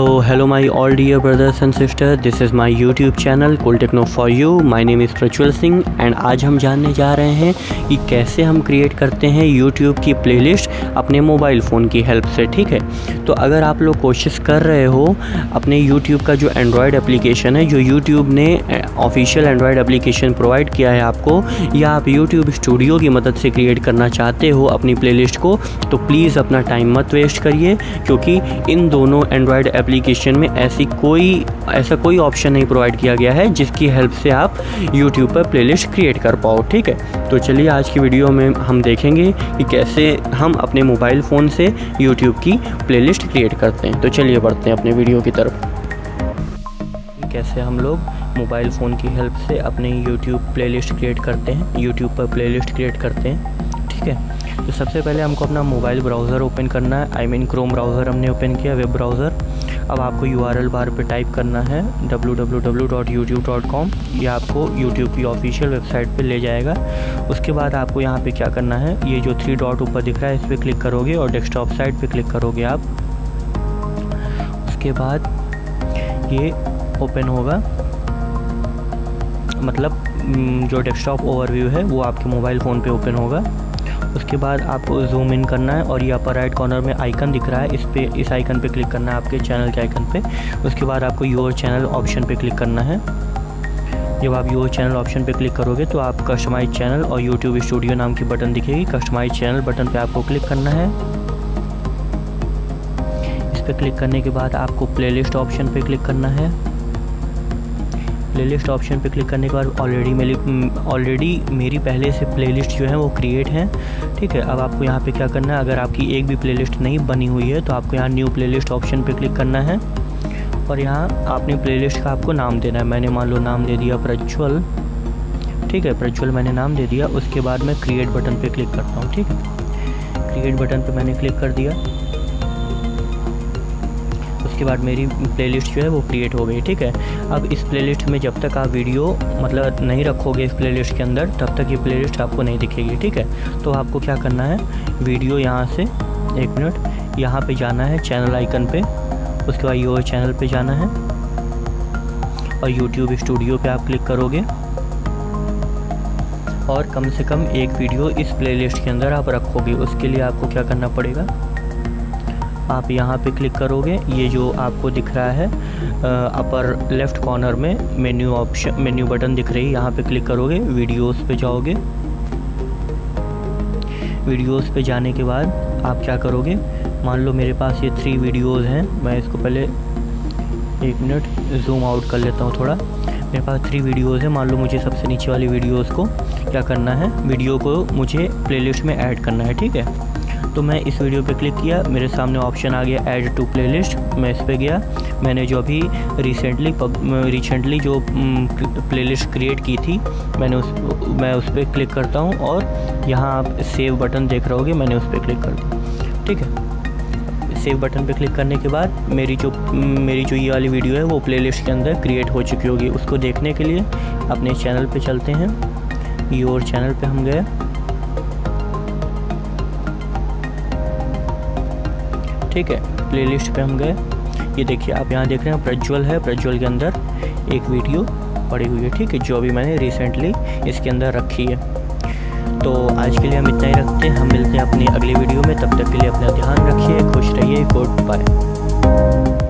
So, hello, my all dear brothers and sisters. This is my YouTube channel, Cool Techno for you. My name is Prajwal Singh and आज हम जानने जा रहे हैं कि कैसे हम क्रिएट करते हैं YouTube की प्लेलिस्ट अपने मोबाइल फ़ोन की हेल्प से, ठीक है? तो अगर आप लोग कोशिश कर रहे हो, अपने YouTube का जो एंड्रॉयड एप्लीकेशन है, जो YouTube ने ऑफिशियल एंड्रॉयड एप्लीकेशन प्रोवाइड किया है आपको, या आप YouTube स्टूडियो की मदद से क्रिएट करना चाहते हो अपनी प्लेलिस्ट को तो प्लीज़ अपना टाइम मत वेस्ट करिए, क्योंकि इन दोनों एंड्रॉयड एप्लीकेशन में ऐसी कोई, ऐसा कोई ऑप्शन नहीं प्रोवाइड किया गया है, जिसकी हेल्प से आप यूट्यूब पर प्लेलिस्ट क्रिएट कर पाओ, ठीक है? तो चलिए आज की वीडियो में हम देखेंगे कि कैसे हम अपने मोबाइल फ़ोन से यूट्यूब की प्लेलिस्ट क्रिएट करते हैं। तो चलिए बढ़ते हैं अपने वीडियो की तरफ़। कैसे हम लोग मोबाइल फ़ोन की हेल्प से अपने यूट्यूब प्लेलिस्ट क्रिएट करते हैं यूट्यूब पर प्लेलिस्ट क्रिएट करते हैं, ठीक है? तो सबसे पहले हमको अपना मोबाइल ब्राउज़र ओपन करना है। आई मीन क्रोम ब्राउज़र हमने ओपन किया वेब ब्राउज़र अब आपको यूआरएल बार पे टाइप करना है www.youtube.com ये आपको यूट्यूब की ऑफिशियल वेबसाइट पे ले जाएगा। उसके बाद आपको यहाँ पे क्या करना है? ये जो थ्री डॉट ऊपर दिख रहा है, इस पर क्लिक करोगे और डेस्कटॉप साइट पे क्लिक करोगे आप। उसके बाद ये ओपन होगा। मतलब जो डेस्कटॉप ओवरव्यू है, वो आपके मोबाइल फ़ोन पे ओपन होगा। उसके बाद आपको जूम इन करना है और ये अपर राइट कॉर्नर में आइकन दिख रहा है। इस पे, इस आइकन पे क्लिक करना है आपके चैनल के आइकन पे। उसके बाद आपको योर चैनल ऑप्शन पे क्लिक करना है। जब आप योर चैनल ऑप्शन पे क्लिक करोगे तो आप कस्टमाइज चैनल और यूट्यूब स्टूडियो नाम की बटन दिखेगी। कस्टमाइज चैनल बटन पे आपको क्लिक करना है। इस पर क्लिक करने के बाद आपको प्लेलिस्ट ऑप्शन पे क्लिक करना है। प्लेलिस्ट ऑप्शन पे क्लिक करने के बाद ऑलरेडी मेरी ऑलरेडी मेरी पहले से प्लेलिस्ट जो है वो क्रिएट है। ठीक है, अब आपको यहाँ पे क्या करना है? अगर आपकी एक भी प्लेलिस्ट नहीं बनी हुई है तो आपको यहाँ न्यू प्लेलिस्ट ऑप्शन पे क्लिक करना है। और यहाँ अपनी प्लेलिस्ट का आपको नाम देना है। मैंने मान लो नाम दे दिया प्रज्वल। ठीक है, प्रज्वल मैंने नाम दे दिया। उसके बाद मैं क्रिएट बटन पर क्लिक करता हूँ। ठीक है क्रिएट बटन पर मैंने क्लिक कर दिया। उसके बाद मेरी प्लेलिस्ट जो है वो क्रिएट हो गई, ठीक है? अब इस प्लेलिस्ट में जब तक आप वीडियो मतलब नहीं रखोगे इस प्लेलिस्ट के अंदर, तब तक ये प्लेलिस्ट आपको नहीं दिखेगी, ठीक है? तो आपको क्या करना है? वीडियो यहाँ से, एक मिनट यहाँ पे जाना है चैनल आइकन पे, उसके बाद यो चैनल पे जाना है और यूट्यूब स्टूडियो पे आप क्लिक करोगे। और कम से कम एक वीडियो इस प्लेलिस्ट के अंदर आप रखोगे, उसके लिए आपको क्या करना पड़ेगा? आप यहाँ पे क्लिक करोगे, ये जो आपको दिख रहा है अपर लेफ़्ट कॉर्नर में मेन्यू ऑप्शन मेन्यू बटन दिख रही है, यहाँ पे क्लिक करोगे वीडियोस पे जाओगे। वीडियोस पे जाने के बाद आप क्या करोगे, मान लो मेरे पास ये थ्री वीडियोस हैं, मैं इसको पहले एक मिनट जूम आउट कर लेता हूँ थोड़ा। मेरे पास थ्री वीडियोस हैं, मान लो मुझे सबसे नीचे वाली वीडियोस को क्या करना है वीडियो को मुझे प्लेलिस्ट में ऐड करना है, ठीक है? तो मैं इस वीडियो पे क्लिक किया, मेरे सामने ऑप्शन आ गया ऐड टू प्लेलिस्ट मैं इस पर गया। मैंने जो अभी रिसेंटली रिसेंटली जो प्लेलिस्ट क्रिएट की थी, मैंने उस, मैं उस पर क्लिक करता हूँ और यहाँ आप सेव बटन देख रहे होगे, मैंने उस पर क्लिक कर दिया। ठीक है? सेव बटन पे क्लिक करने के बाद मेरी जो मेरी जो ये वाली वीडियो है, वो प्लेलिस्ट के अंदर क्रिएट हो चुकी होगी। उसको देखने के लिए अपने चैनल पे चलते हैं। योर चैनल पे हम गए। ठीक है प्लेलिस्ट पे हम गए। ये देखिए, आप यहाँ देख रहे हैं प्रज्वल है, प्रज्वल के अंदर एक वीडियो पड़ी हुई है, ठीक है, जो अभी मैंने रिसेंटली इसके अंदर रखी है। तो आज के लिए हम इतना ही रखते हैं, हम मिलते हैं अपनी अगली वीडियो में, तब तक के लिए अपना ध्यान रखिए, खुश रहिए गुड बाय